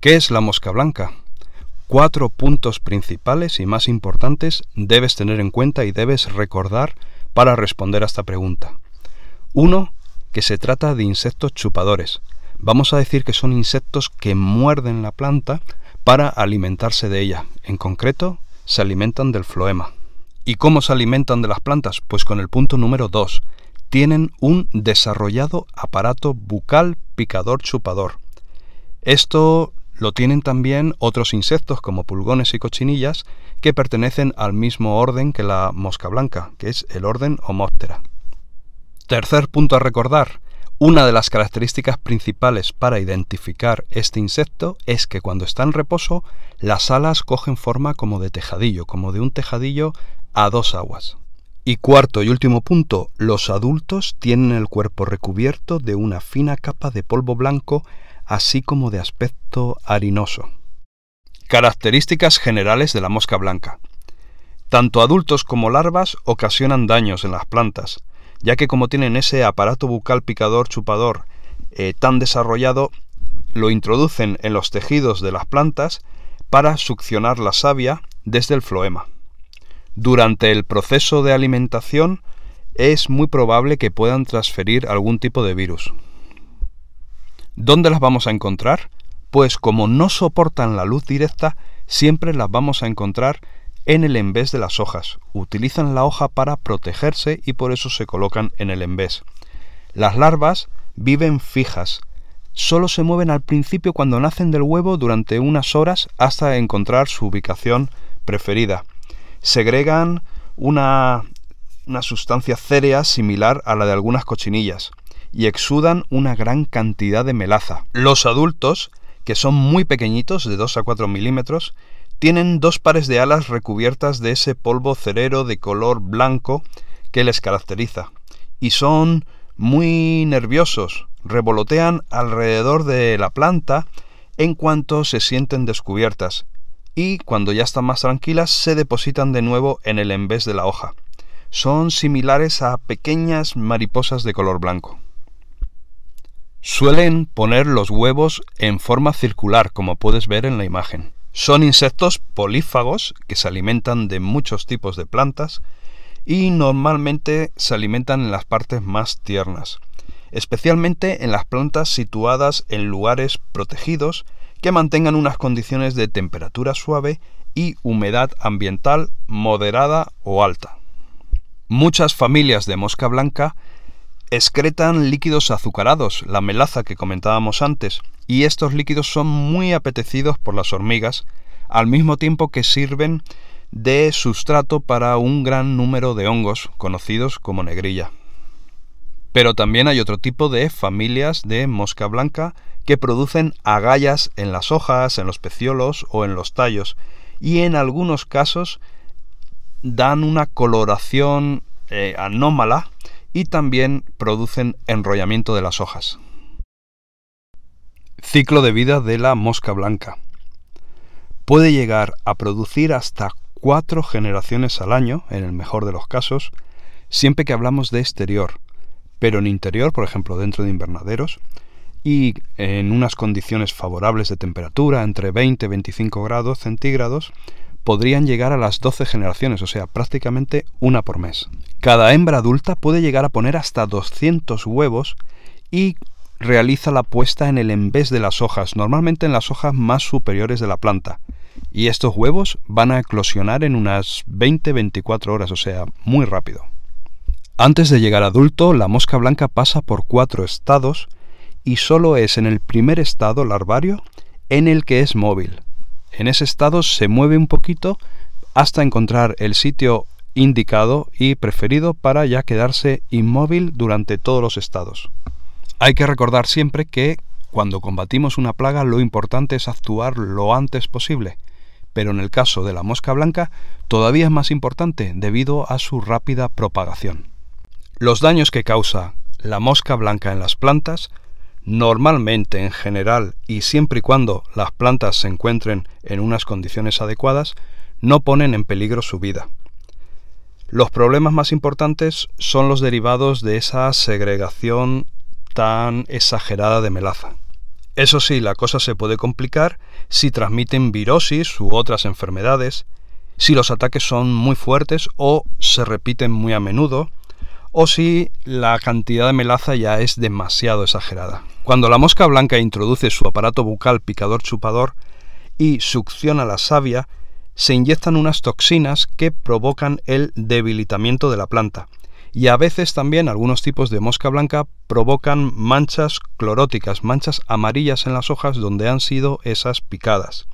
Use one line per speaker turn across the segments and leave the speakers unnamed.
¿Qué es la mosca blanca? Cuatro puntos principales y más importantes debes tener en cuenta y debes recordar para responder a esta pregunta. Uno, que se trata de insectos chupadores. Vamos a decir que son insectos que muerden la planta para alimentarse de ella. En concreto, se alimentan del floema. ¿Y cómo se alimentan de las plantas? Pues con el punto número 2. Tienen un desarrollado aparato bucal picador chupador. Esto lo tienen también otros insectos como pulgones y cochinillas que pertenecen al mismo orden que la mosca blanca, que es el orden Homoptera. Tercer punto a recordar. Una de las características principales para identificar este insecto es que cuando está en reposo las alas cogen forma como de tejadillo, como de un tejadillo a dos aguas. Y cuarto y último punto, los adultos tienen el cuerpo recubierto de una fina capa de polvo blanco, así como de aspecto harinoso. Características generales de la mosca blanca. Tanto adultos como larvas ocasionan daños en las plantas, ya que como tienen ese aparato bucal picador chupador eh, tan desarrollado, lo introducen en los tejidos de las plantas para succionar la savia desde el floema. Durante el proceso de alimentación es muy probable que puedan transferir algún tipo de virus. ¿Dónde las vamos a encontrar? Pues como no soportan la luz directa, siempre las vamos a encontrar en el embés de las hojas. Utilizan la hoja para protegerse y por eso se colocan en el embés. Las larvas viven fijas. Solo se mueven al principio cuando nacen del huevo durante unas horas hasta encontrar su ubicación preferida. Segregan una, una sustancia cérea similar a la de algunas cochinillas y exudan una gran cantidad de melaza. Los adultos, que son muy pequeñitos, de 2 a 4 milímetros, tienen dos pares de alas recubiertas de ese polvo cerero de color blanco que les caracteriza, y son muy nerviosos, revolotean alrededor de la planta en cuanto se sienten descubiertas, y cuando ya están más tranquilas se depositan de nuevo en el embés de la hoja. Son similares a pequeñas mariposas de color blanco. Suelen poner los huevos en forma circular, como puedes ver en la imagen. Son insectos polífagos que se alimentan de muchos tipos de plantas y normalmente se alimentan en las partes más tiernas, especialmente en las plantas situadas en lugares protegidos que mantengan unas condiciones de temperatura suave y humedad ambiental moderada o alta. Muchas familias de mosca blanca excretan líquidos azucarados, la melaza que comentábamos antes, y estos líquidos son muy apetecidos por las hormigas, al mismo tiempo que sirven de sustrato para un gran número de hongos conocidos como negrilla. Pero también hay otro tipo de familias de mosca blanca que producen agallas en las hojas, en los peciolos o en los tallos, y en algunos casos dan una coloración eh, anómala y también producen enrollamiento de las hojas. Ciclo de vida de la mosca blanca. Puede llegar a producir hasta cuatro generaciones al año, en el mejor de los casos, siempre que hablamos de exterior, pero en interior, por ejemplo, dentro de invernaderos, y en unas condiciones favorables de temperatura, entre 20 y 25 grados centígrados, podrían llegar a las 12 generaciones, o sea, prácticamente una por mes. Cada hembra adulta puede llegar a poner hasta 200 huevos y realiza la puesta en el embés de las hojas, normalmente en las hojas más superiores de la planta. Y estos huevos van a eclosionar en unas 20-24 horas, o sea, muy rápido. Antes de llegar adulto, la mosca blanca pasa por cuatro estados y solo es en el primer estado larvario en el que es móvil. En ese estado se mueve un poquito hasta encontrar el sitio indicado y preferido para ya quedarse inmóvil durante todos los estados. Hay que recordar siempre que cuando combatimos una plaga lo importante es actuar lo antes posible, pero en el caso de la mosca blanca todavía es más importante debido a su rápida propagación. Los daños que causa la mosca blanca en las plantas, normalmente en general y siempre y cuando las plantas se encuentren en unas condiciones adecuadas, no ponen en peligro su vida. Los problemas más importantes son los derivados de esa segregación tan exagerada de melaza. Eso sí, la cosa se puede complicar si transmiten virosis u otras enfermedades, si los ataques son muy fuertes o se repiten muy a menudo, o si la cantidad de melaza ya es demasiado exagerada. Cuando la mosca blanca introduce su aparato bucal picador chupador y succiona la savia, se inyectan unas toxinas que provocan el debilitamiento de la planta. Y a veces también algunos tipos de mosca blanca provocan manchas cloróticas, manchas amarillas en las hojas donde han sido esas picadas.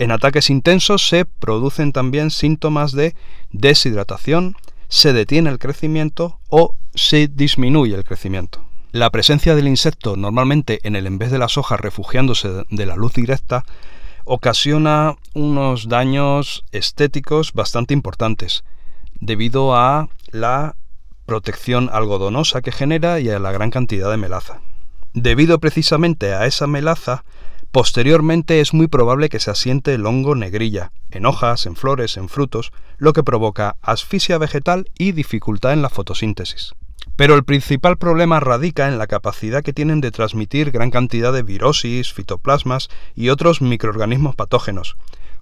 En ataques intensos se producen también síntomas de deshidratación, se detiene el crecimiento o se disminuye el crecimiento. La presencia del insecto normalmente en el vez de las hojas refugiándose de la luz directa ocasiona unos daños estéticos bastante importantes debido a la protección algodonosa que genera y a la gran cantidad de melaza. Debido precisamente a esa melaza, posteriormente es muy probable que se asiente el hongo negrilla, en hojas, en flores, en frutos, lo que provoca asfixia vegetal y dificultad en la fotosíntesis. Pero el principal problema radica en la capacidad que tienen de transmitir gran cantidad de virosis, fitoplasmas y otros microorganismos patógenos.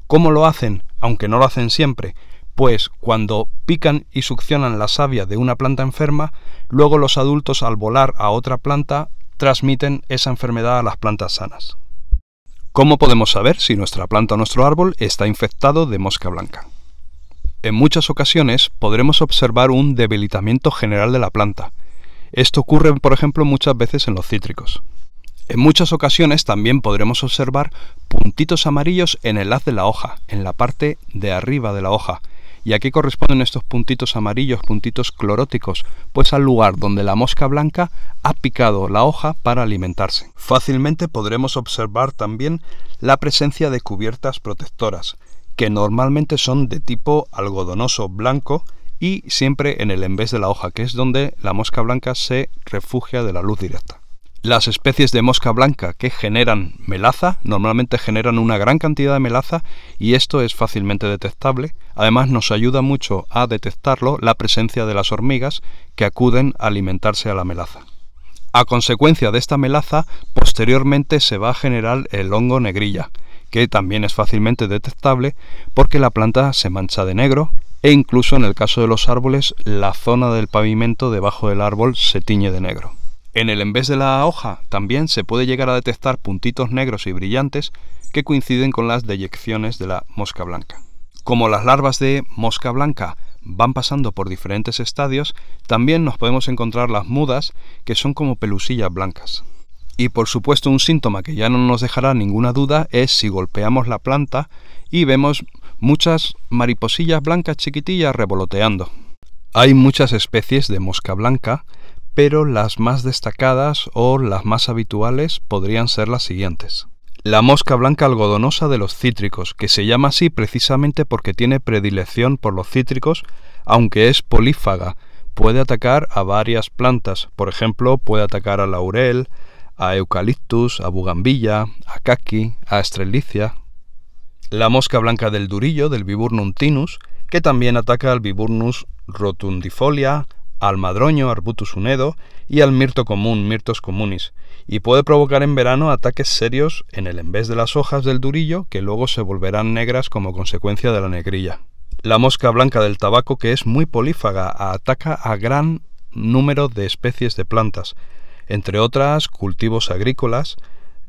¿Cómo lo hacen? Aunque no lo hacen siempre, pues cuando pican y succionan la savia de una planta enferma, luego los adultos al volar a otra planta transmiten esa enfermedad a las plantas sanas. ¿Cómo podemos saber si nuestra planta o nuestro árbol está infectado de mosca blanca? En muchas ocasiones podremos observar un debilitamiento general de la planta. Esto ocurre, por ejemplo, muchas veces en los cítricos. En muchas ocasiones también podremos observar puntitos amarillos en el haz de la hoja, en la parte de arriba de la hoja. ¿Y a qué corresponden estos puntitos amarillos, puntitos cloróticos? Pues al lugar donde la mosca blanca ha picado la hoja para alimentarse. Fácilmente podremos observar también la presencia de cubiertas protectoras, que normalmente son de tipo algodonoso blanco y siempre en el envés de la hoja, que es donde la mosca blanca se refugia de la luz directa. Las especies de mosca blanca que generan melaza normalmente generan una gran cantidad de melaza y esto es fácilmente detectable. Además nos ayuda mucho a detectarlo la presencia de las hormigas que acuden a alimentarse a la melaza. A consecuencia de esta melaza, posteriormente se va a generar el hongo negrilla, que también es fácilmente detectable porque la planta se mancha de negro e incluso en el caso de los árboles la zona del pavimento debajo del árbol se tiñe de negro. En el envés de la hoja también se puede llegar a detectar puntitos negros y brillantes que coinciden con las deyecciones de la mosca blanca. Como las larvas de mosca blanca van pasando por diferentes estadios, también nos podemos encontrar las mudas que son como pelusillas blancas. Y por supuesto un síntoma que ya no nos dejará ninguna duda es si golpeamos la planta y vemos muchas mariposillas blancas chiquitillas revoloteando. Hay muchas especies de mosca blanca, pero las más destacadas o las más habituales podrían ser las siguientes. La mosca blanca algodonosa de los cítricos, que se llama así precisamente porque tiene predilección por los cítricos, aunque es polífaga, puede atacar a varias plantas, por ejemplo, puede atacar a laurel, a Eucaliptus, a Bugambilla, a Kaki, a Estrelicia. La mosca blanca del durillo, del Viburnum tinus, que también ataca al Viburnus rotundifolia, al madroño Arbutus unedo y al mirto común, Mirtos communis, y puede provocar en verano ataques serios en el en vez de las hojas del durillo que luego se volverán negras como consecuencia de la negrilla. La mosca blanca del tabaco, que es muy polífaga, ataca a gran número de especies de plantas, entre otras cultivos agrícolas,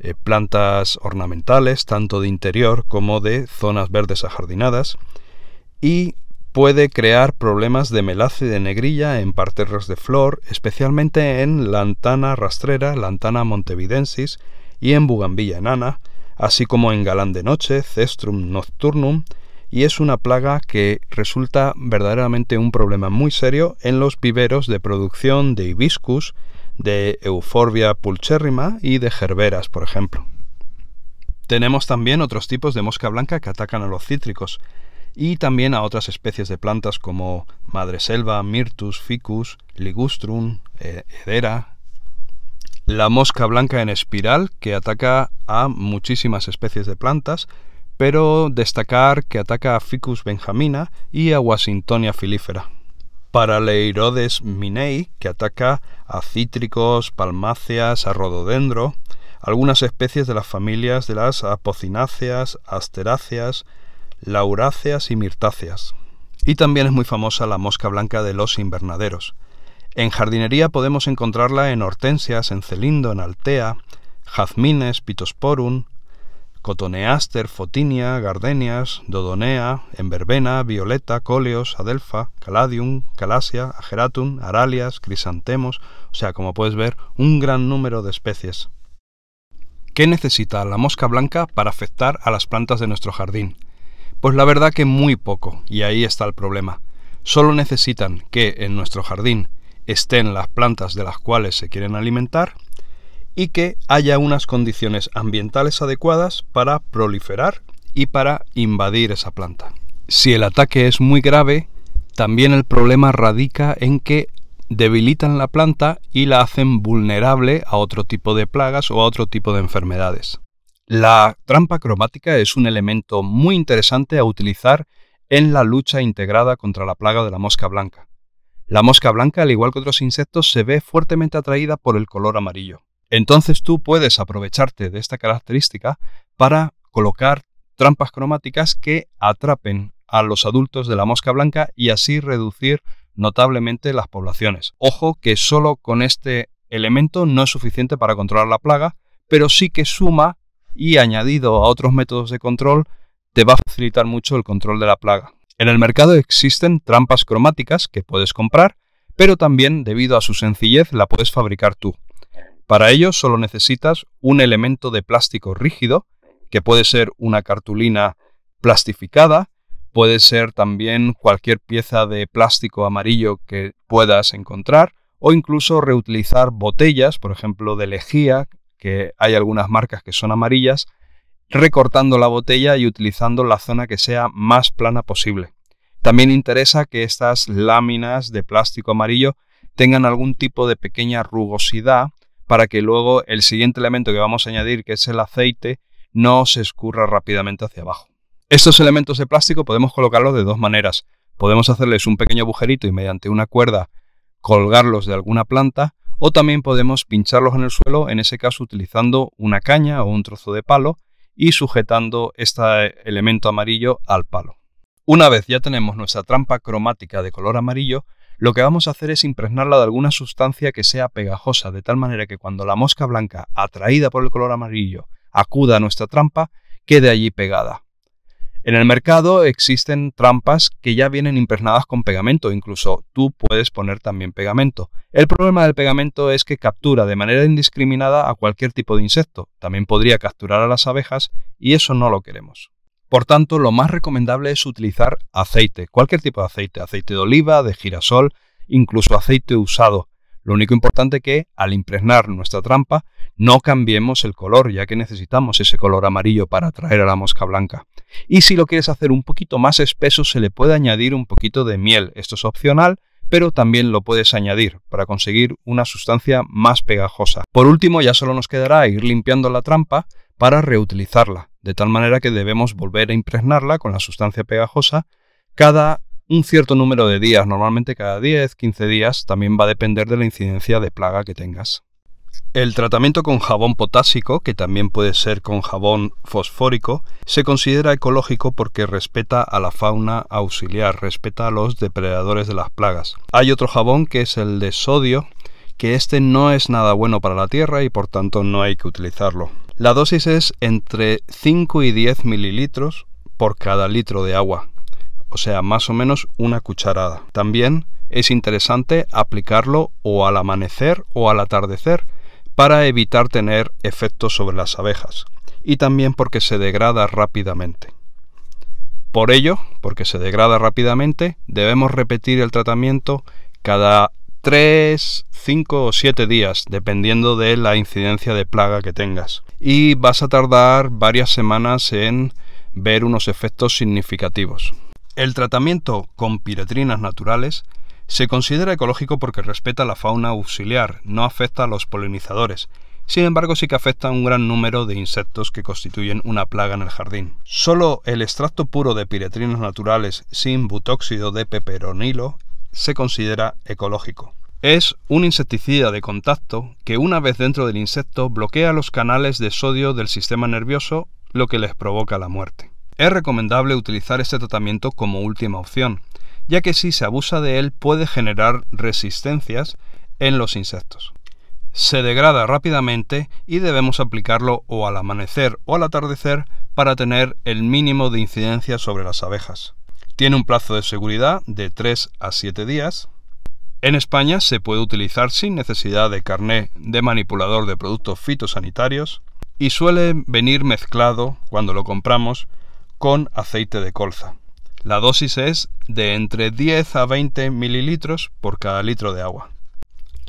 eh, plantas ornamentales, tanto de interior como de zonas verdes ajardinadas, y puede crear problemas de melaza y de negrilla en parterres de flor, especialmente en lantana rastrera, lantana montevidensis y en bugambilla enana, así como en galán de noche, cestrum nocturnum, y es una plaga que resulta verdaderamente un problema muy serio en los viveros de producción de hibiscus de Euphorbia pulcherrima y de gerberas, por ejemplo. Tenemos también otros tipos de mosca blanca que atacan a los cítricos y también a otras especies de plantas como madreselva, myrtus, ficus, ligustrum, eh, hedera. La mosca blanca en espiral que ataca a muchísimas especies de plantas, pero destacar que ataca a Ficus benjamina y a Washingtonia filífera. Paraleirodes minei, que ataca a cítricos, palmáceas, a rododendro, algunas especies de las familias de las apocináceas, asteráceas, lauráceas y mirtáceas. Y también es muy famosa la mosca blanca de los invernaderos. En jardinería podemos encontrarla en hortensias, en celindo, en altea, jazmines, pitosporum, cotoneaster, fotinia, gardenias, dodonea, en verbena, violeta, coleos, adelfa, caladium, calasia, ageratum, aralias, crisantemos, o sea, como puedes ver, un gran número de especies. ¿Qué necesita la mosca blanca para afectar a las plantas de nuestro jardín? Pues la verdad que muy poco, y ahí está el problema. Solo necesitan que en nuestro jardín estén las plantas de las cuales se quieren alimentar y que haya unas condiciones ambientales adecuadas para proliferar y para invadir esa planta. Si el ataque es muy grave, también el problema radica en que debilitan la planta y la hacen vulnerable a otro tipo de plagas o a otro tipo de enfermedades. La trampa cromática es un elemento muy interesante a utilizar en la lucha integrada contra la plaga de la mosca blanca. La mosca blanca, al igual que otros insectos, se ve fuertemente atraída por el color amarillo. Entonces tú puedes aprovecharte de esta característica para colocar trampas cromáticas que atrapen a los adultos de la mosca blanca y así reducir notablemente las poblaciones. Ojo que solo con este elemento no es suficiente para controlar la plaga, pero sí que suma y añadido a otros métodos de control te va a facilitar mucho el control de la plaga. En el mercado existen trampas cromáticas que puedes comprar, pero también debido a su sencillez la puedes fabricar tú. Para ello solo necesitas un elemento de plástico rígido, que puede ser una cartulina plastificada, puede ser también cualquier pieza de plástico amarillo que puedas encontrar, o incluso reutilizar botellas, por ejemplo, de lejía, que hay algunas marcas que son amarillas, recortando la botella y utilizando la zona que sea más plana posible. También interesa que estas láminas de plástico amarillo tengan algún tipo de pequeña rugosidad para que luego el siguiente elemento que vamos a añadir, que es el aceite, no se escurra rápidamente hacia abajo. Estos elementos de plástico podemos colocarlos de dos maneras. Podemos hacerles un pequeño agujerito y mediante una cuerda colgarlos de alguna planta o también podemos pincharlos en el suelo, en ese caso utilizando una caña o un trozo de palo y sujetando este elemento amarillo al palo. Una vez ya tenemos nuestra trampa cromática de color amarillo, lo que vamos a hacer es impregnarla de alguna sustancia que sea pegajosa, de tal manera que cuando la mosca blanca, atraída por el color amarillo, acuda a nuestra trampa, quede allí pegada. En el mercado existen trampas que ya vienen impregnadas con pegamento, incluso tú puedes poner también pegamento. El problema del pegamento es que captura de manera indiscriminada a cualquier tipo de insecto, también podría capturar a las abejas y eso no lo queremos. Por tanto, lo más recomendable es utilizar aceite, cualquier tipo de aceite, aceite de oliva, de girasol, incluso aceite usado. Lo único importante que al impregnar nuestra trampa no cambiemos el color, ya que necesitamos ese color amarillo para atraer a la mosca blanca. Y si lo quieres hacer un poquito más espeso, se le puede añadir un poquito de miel. Esto es opcional, pero también lo puedes añadir para conseguir una sustancia más pegajosa. Por último, ya solo nos quedará ir limpiando la trampa para reutilizarla, de tal manera que debemos volver a impregnarla con la sustancia pegajosa cada un cierto número de días, normalmente cada 10, 15 días, también va a depender de la incidencia de plaga que tengas. El tratamiento con jabón potásico, que también puede ser con jabón fosfórico, se considera ecológico porque respeta a la fauna auxiliar, respeta a los depredadores de las plagas. Hay otro jabón que es el de sodio, que este no es nada bueno para la tierra y por tanto no hay que utilizarlo. La dosis es entre 5 y 10 mililitros por cada litro de agua, o sea, más o menos una cucharada. También es interesante aplicarlo o al amanecer o al atardecer para evitar tener efectos sobre las abejas y también porque se degrada rápidamente. Por ello, porque se degrada rápidamente, debemos repetir el tratamiento cada 3, 5 o 7 días, dependiendo de la incidencia de plaga que tengas. Y vas a tardar varias semanas en ver unos efectos significativos. El tratamiento con piretrinas naturales se considera ecológico porque respeta la fauna auxiliar, no afecta a los polinizadores. Sin embargo, sí que afecta a un gran número de insectos que constituyen una plaga en el jardín. Solo el extracto puro de piretrinas naturales sin butóxido de peperonilo se considera ecológico. Es un insecticida de contacto que una vez dentro del insecto bloquea los canales de sodio del sistema nervioso, lo que les provoca la muerte. Es recomendable utilizar este tratamiento como última opción, ya que si se abusa de él puede generar resistencias en los insectos. Se degrada rápidamente y debemos aplicarlo o al amanecer o al atardecer para tener el mínimo de incidencia sobre las abejas. Tiene un plazo de seguridad de 3 a 7 días en España se puede utilizar sin necesidad de carné de manipulador de productos fitosanitarios y suele venir mezclado, cuando lo compramos, con aceite de colza. La dosis es de entre 10 a 20 mililitros por cada litro de agua.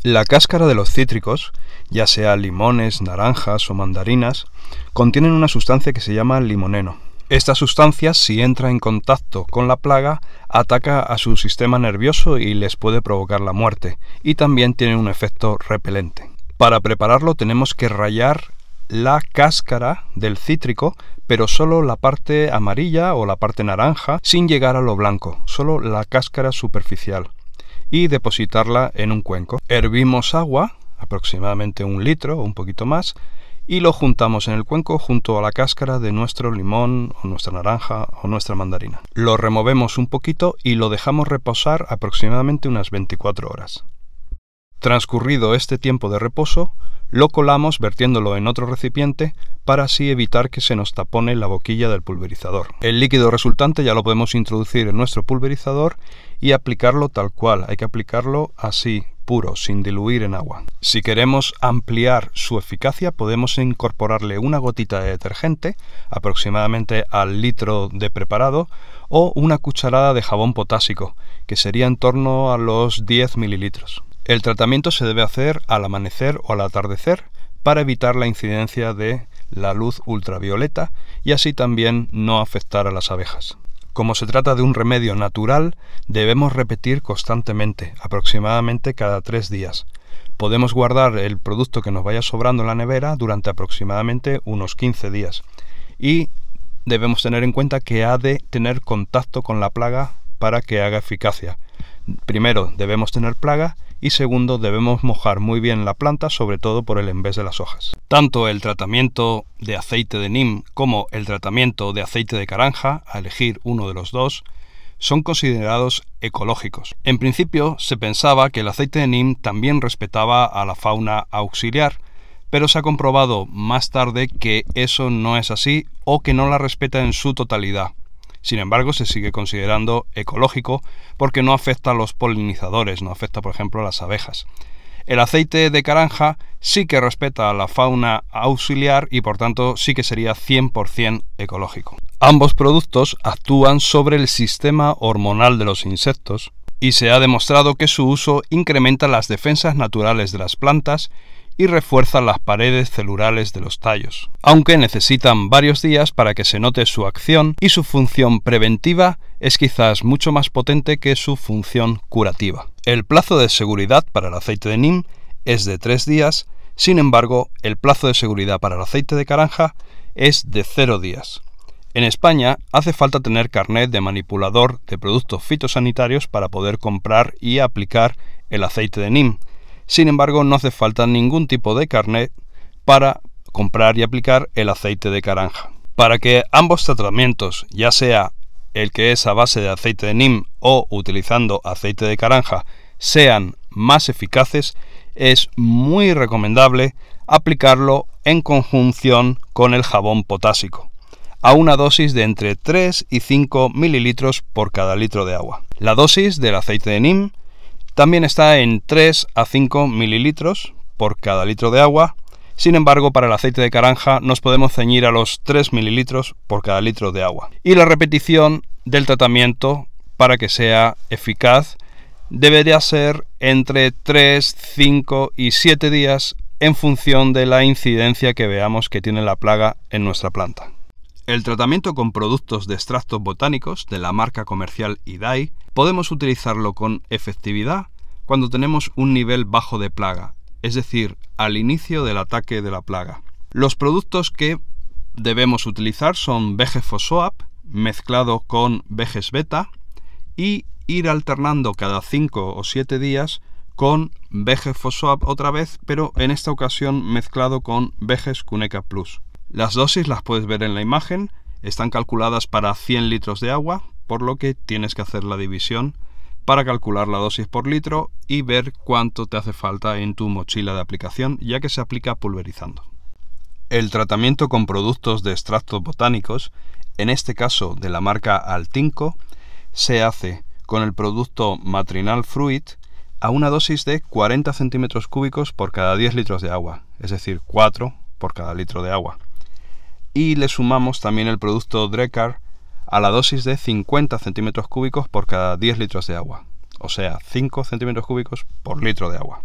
La cáscara de los cítricos, ya sea limones, naranjas o mandarinas, contienen una sustancia que se llama limoneno esta sustancia, si entra en contacto con la plaga, ataca a su sistema nervioso y les puede provocar la muerte, y también tiene un efecto repelente. Para prepararlo tenemos que rayar la cáscara del cítrico, pero solo la parte amarilla o la parte naranja, sin llegar a lo blanco, solo la cáscara superficial, y depositarla en un cuenco. Hervimos agua, aproximadamente un litro o un poquito más, y lo juntamos en el cuenco junto a la cáscara de nuestro limón o nuestra naranja o nuestra mandarina. Lo removemos un poquito y lo dejamos reposar aproximadamente unas 24 horas. Transcurrido este tiempo de reposo, lo colamos vertiéndolo en otro recipiente para así evitar que se nos tapone la boquilla del pulverizador. El líquido resultante ya lo podemos introducir en nuestro pulverizador y aplicarlo tal cual. Hay que aplicarlo así, puro, sin diluir en agua. Si queremos ampliar su eficacia, podemos incorporarle una gotita de detergente, aproximadamente al litro de preparado, o una cucharada de jabón potásico, que sería en torno a los 10 mililitros. El tratamiento se debe hacer al amanecer o al atardecer para evitar la incidencia de la luz ultravioleta y así también no afectar a las abejas. Como se trata de un remedio natural, debemos repetir constantemente, aproximadamente cada tres días. Podemos guardar el producto que nos vaya sobrando en la nevera durante aproximadamente unos 15 días. Y debemos tener en cuenta que ha de tener contacto con la plaga para que haga eficacia. Primero debemos tener plaga y segundo debemos mojar muy bien la planta sobre todo por el envés de las hojas. Tanto el tratamiento de aceite de NIM como el tratamiento de aceite de caranja, a elegir uno de los dos, son considerados ecológicos. En principio se pensaba que el aceite de NIM también respetaba a la fauna auxiliar, pero se ha comprobado más tarde que eso no es así o que no la respeta en su totalidad. Sin embargo, se sigue considerando ecológico porque no afecta a los polinizadores, no afecta, por ejemplo, a las abejas. El aceite de caranja sí que respeta a la fauna auxiliar y por tanto sí que sería 100% ecológico. Ambos productos actúan sobre el sistema hormonal de los insectos y se ha demostrado que su uso incrementa las defensas naturales de las plantas y refuerza las paredes celulares de los tallos, aunque necesitan varios días para que se note su acción y su función preventiva es quizás mucho más potente que su función curativa. El plazo de seguridad para el aceite de NIM es de 3 días, sin embargo, el plazo de seguridad para el aceite de caranja es de 0 días. En España hace falta tener carnet de manipulador de productos fitosanitarios para poder comprar y aplicar el aceite de NIM, sin embargo, no hace falta ningún tipo de carnet para comprar y aplicar el aceite de caranja. Para que ambos tratamientos, ya sea el que es a base de aceite de NIM o utilizando aceite de caranja, sean más eficaces, es muy recomendable aplicarlo en conjunción con el jabón potásico, a una dosis de entre 3 y 5 mililitros por cada litro de agua. La dosis del aceite de NIM también está en 3 a 5 mililitros por cada litro de agua. Sin embargo, para el aceite de caranja nos podemos ceñir a los 3 mililitros por cada litro de agua. Y la repetición del tratamiento para que sea eficaz debería ser entre 3, 5 y 7 días en función de la incidencia que veamos que tiene la plaga en nuestra planta. El tratamiento con productos de extractos botánicos de la marca comercial IDAI podemos utilizarlo con efectividad cuando tenemos un nivel bajo de plaga, es decir, al inicio del ataque de la plaga. Los productos que debemos utilizar son Fosoap mezclado con Veges Beta y ir alternando cada 5 o 7 días con Veges Foswap otra vez, pero en esta ocasión mezclado con Veges Cuneca Plus. Las dosis las puedes ver en la imagen, están calculadas para 100 litros de agua, por lo que tienes que hacer la división para calcular la dosis por litro y ver cuánto te hace falta en tu mochila de aplicación, ya que se aplica pulverizando. El tratamiento con productos de extractos botánicos, en este caso de la marca Altinco, se hace con el producto Matrinal Fruit a una dosis de 40 centímetros cúbicos por cada 10 litros de agua, es decir, 4 por cada litro de agua. Y le sumamos también el producto Drecar a la dosis de 50 centímetros cúbicos por cada 10 litros de agua, o sea, 5 centímetros cúbicos por litro de agua.